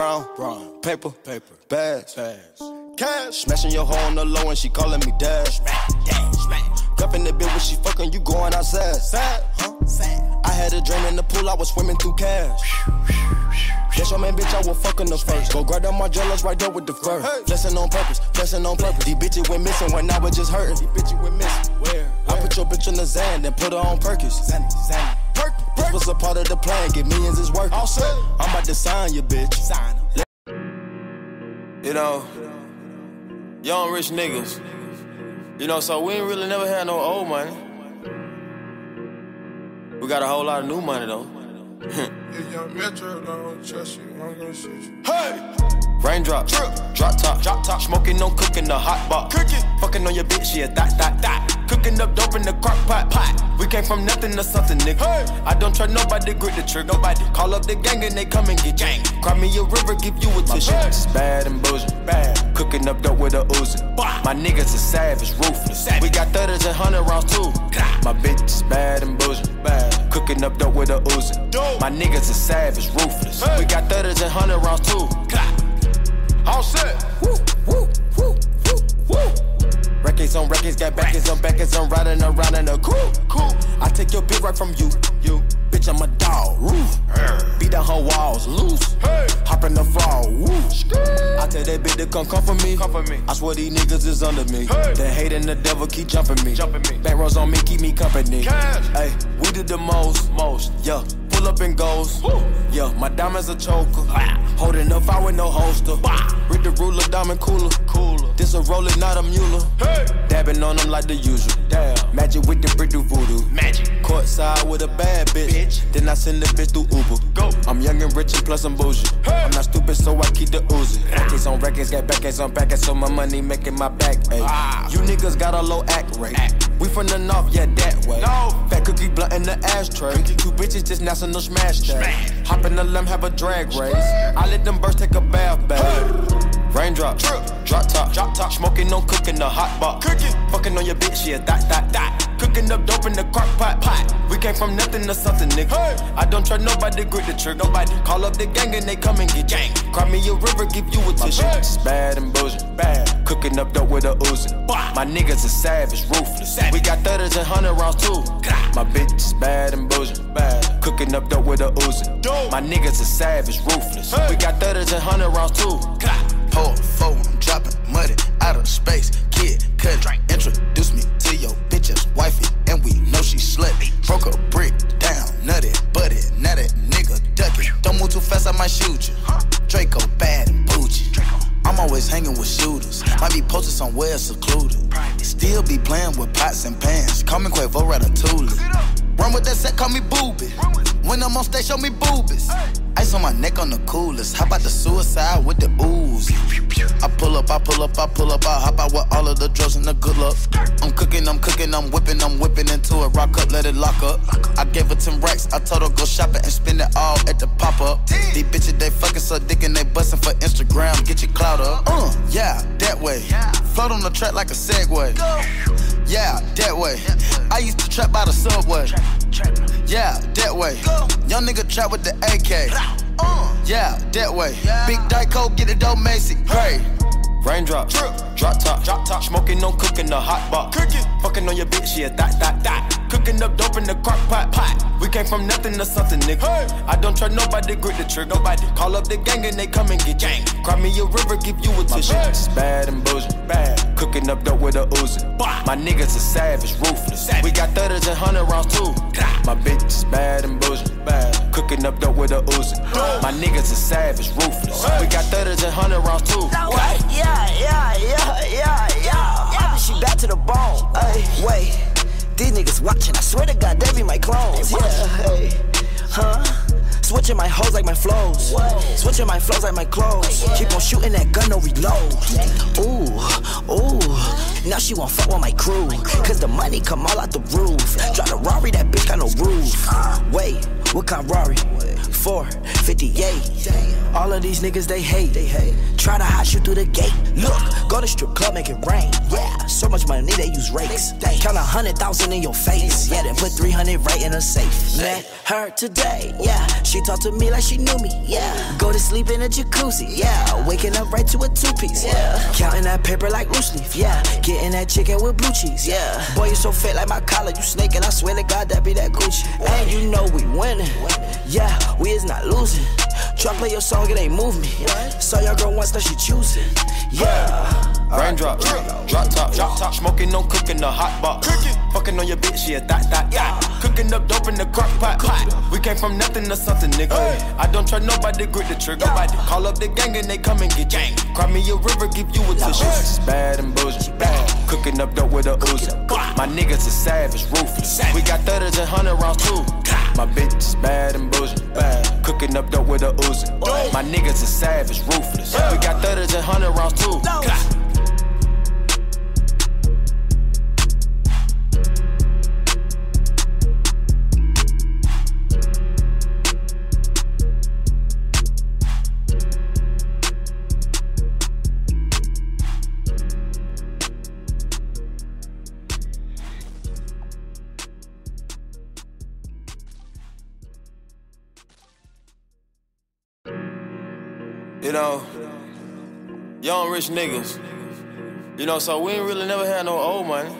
Brown, brown, paper, paper, bags, bags. Cash, smashing your hoe on the low and she calling me dad. Smack, dad, smack. Cuffing the bitch when she fucking, you going outside. Sad, huh? Sad. I had a dream in the pool, I was swimming through cash. That's your man, bitch, I was fucking the first. Go grab them my jealous right there with the fur. Flexing on purpose, flexing on purpose. These bitches went missing when I was just hurting. These bitches went missing. Where? I put your bitch in the Zan, then put her on Perkins. Zanny, Zanny. Perk, This was a part of the plan, get millions is working. All set. I'm about to sign you, bitch. Sign You know, young rich niggas. You know, so we ain't really never had no old money. We got a whole lot of new money though. If young Metro don't trust you, I'm gonna shoot you. Hey! Raindrop, drip, drop top, drop top, smoking, no cooking, the hot pot, cooking, fucking on your bitch, yeah, that, that, that. Cooking up dope in the crock pot, pot. We came from nothing to something, nigga. Hey. I don't trust nobody, grip the trigger. Nobody call up the gang and they come and get gang. Cry me a river, give you a tissue. My bitch is bad and bullshit, bad. Cooking up dope with a Uzi. My niggas is savage, ruthless. Savage. We got thudders and hundred rounds too. My bitch is bad and bullshit, bad. Cooking up dope with a Uzi. My niggas is savage, ruthless. Hey. We got thudders and hundred rounds too. All set. Woo, woo, woo, woo, woo. Records on records, got backers on backers, I'm riding around in a cool, cool. I take your bitch right from you, you. Bitch, I'm a dog, roof. Beat down her walls, loose. Hey. Hop in the fall, woo. I tell that bitch to come come for me. Come for me. I swear these niggas is under me. Hey. The hate and the devil keep jumping me. Jumping me. Back rows on me, keep me company. Cash. Hey, we did the most, most, yeah pull up and goes. Yeah, my diamonds a choker. Holding up, I with no holster. Diamond cooler. Cooler. This a roller, not a mule. Hey. Dabbing on them like the usual. Damn. Magic with the brick do voodoo. Magic. Courtside with a bad bitch. bitch. Then I send the bitch through Uber. Go. I'm young and rich and plus I'm bougie. Hey. I'm not stupid, so I keep the Uzi. Records on records, got backers on backers, so my money making my back. Ay. Ah. You niggas got a low act rate. Act. We from the north, yeah, that way. No. Fat cookie blunt in the ashtray. Cookie. Two bitches just no smash that. Hop in the limb, have a drag race. I let them birds take a bath, babe. Raindrop, drip, drop top, drop top, smoking, no cooking, the hot pot, cooking, fucking on your bitch, yeah, that, that, that. Cooking up dope in the crock pot, pot. We came from nothing to something, nigga. Hey. I don't trust nobody, grip the trigger. Nobody call up the gang and they come and get gang. Cry me a river, give you a tissue. My bitch is bad and bullshit, bad. Cooking up dope with a Uzi. My niggas is savage, ruthless. Savage. We got thudders and hundred rounds too. My bitch is bad and bullshit, bad. Cooking up dope with a Uzi. My niggas is savage, ruthless. Hey. We got thudders and hundred rounds too. Might shoot you. Draco bad and bougie. I'm always hanging with shooters. Might be posted somewhere secluded. Still be playing with pots and pans. Call me Quavo Ratatouille. Run with that set, call me booby. When I'm on stage, show me boobies. Ice on my neck on the coolest. How about the suicide with the booze? I pull up, I pull up, I pull up, I hop out with all of the drugs and the good luck. I'm cooking, I'm cooking, I'm whipping, I'm whipping into it. Rock up, let it lock up. I gave her 10 racks, I told her go shopping and spend it all at the pop up. These bitches, they fucking so dick and they bustin' for Instagram. Get your clout up. Uh, yeah, that way. Float on the track like a Segway. Yeah, that way. I used to trap by the subway. Yeah, that way. Young nigga trap with the AK. Uh, yeah, that way. Big Dyko, get it dope, Macy. Hey. Raindrop, drip, drop top, drop top, smoking, no cooking, the hot pot, cooking, fucking on your bitch, yeah, that, that, that, cooking up dope in the crock pot, pot. We came from nothing to something, nigga. Hey. I don't trust nobody, grip the trigger, nobody. Call up the gang and they come and get gang. Cry me a river, give you a tissue. My bitch is bad and bullshit, bad. Cooking up dope with a Uzi. My niggas is savage, ruthless. Savage. We got thudders and hundred rounds too. My bitch is bad and bullshit. Cooking up dope with a Uzi. My niggas is savage, ruthless. We got thudders and hundred rounds too. What? Yeah, yeah, yeah, yeah, yeah. yeah. She back to the bone. Ay, wait. These niggas watching. I swear to God, they be my clones. Yeah, hey, huh? Switching my hoes like my flows. Switching my flows like my clothes. Keep on shooting that gun, no reload. Ooh, ooh. Now she won't fuck with my crew. Cause the money come all out the roof. Drive a Rari, that bitch got no roof. Wait, what kind Rari? 458. All of these niggas they hate. They hate. Try to hot shoot through the gate. Look, go to strip club, make it rain. Yeah, so much money they use rakes. They Count a hundred thousand in your face. Yeah, then put 300 right in a safe. Met her today. Yeah, she talked to me like she knew me. Yeah, go to sleep in a jacuzzi, yeah. Waking up right to a two piece, yeah. Counting that paper like loose leaf, yeah. Getting that chicken with blue cheese, yeah. Boy, you so fit like my collar, you snaking. I swear to God, that be that Gucci. And you know we winning, yeah. We is not losing. Try play your song, it ain't move me. Saw your girl once, now she choosing, yeah. Raindrop, drop top, drop top. Smoking, no cooking, the hot box. Fucking on your bitch, yeah, that, that, yeah. Cooking up dope in the crock pot. pot. We came from nothing to something, nigga. Hey. I don't trust nobody, grip the trigger. Yeah. Nobody call up the gang and they come and get gang. Cry me a river, give you a tissue. It's bad and bullshit. Bad. Cooking up dope with a Uzi. My niggas are savage, ruthless. We got 30s and 100 rounds too. My bitch is bad and bullshit. Bad. Cooking up dope with a Uzi. My niggas are savage, ruthless. We got 30s and 100 rounds too. You know, young rich niggas. You know, so we ain't really never had no old money.